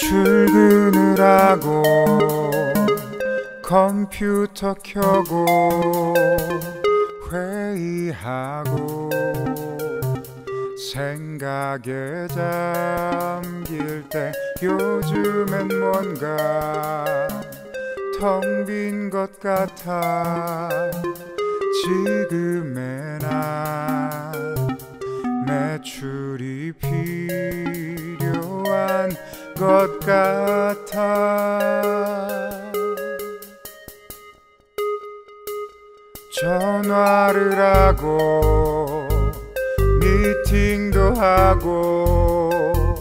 출근을 하고 컴퓨터 켜고 회의하고 생각에 잠길 때 요즘엔 뭔가 텅 빈 것 같아 지금의 난 것 같아. 전화를 하고 미팅도 하고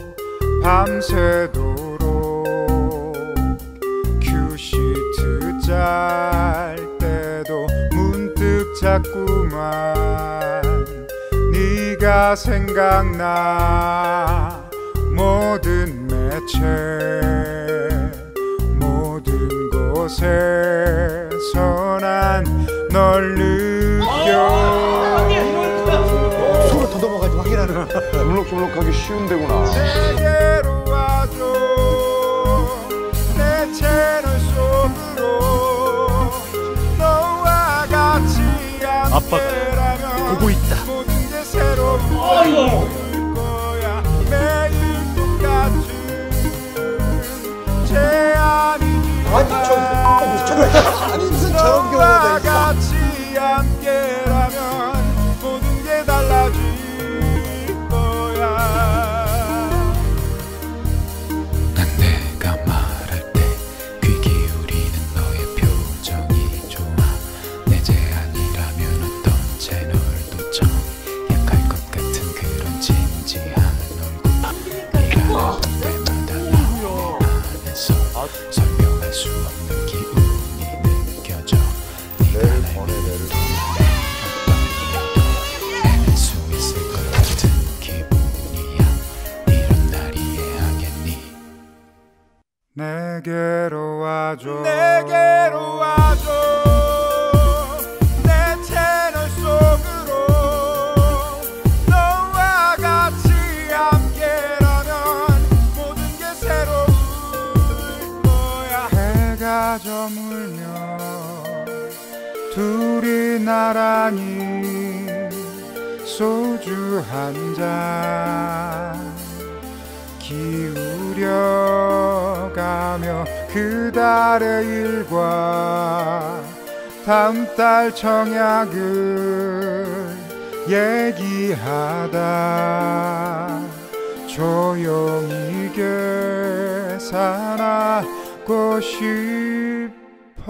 밤새도록 큐시트 짤 때도 문득 자꾸만 네가 생각나 모든 매체 모든 곳에서 난널 느껴 손을 더듬어가지고 확인하는 주물럭주물럭하기 쉬운 데구나. 내게로 와줘 내 채널 속으로 너와 같이 함께라면 보고 있다. 모든 게 새로울 거야 아니 저 아니 무슨 저런 경우가 있어 설명 할수 없는 기운이 느껴져 네가 날 믿는 어떤 일도 해낼 수 있을 것 같은 기분이야. 이런 날 이해하겠니? 내게로 와줘. 내게로 와 해가 저물면 둘이 나란히 소주 한 잔 기울여가며 그달의 일과 다음 달 청약을 얘기하다 조용히 듣고 싶어.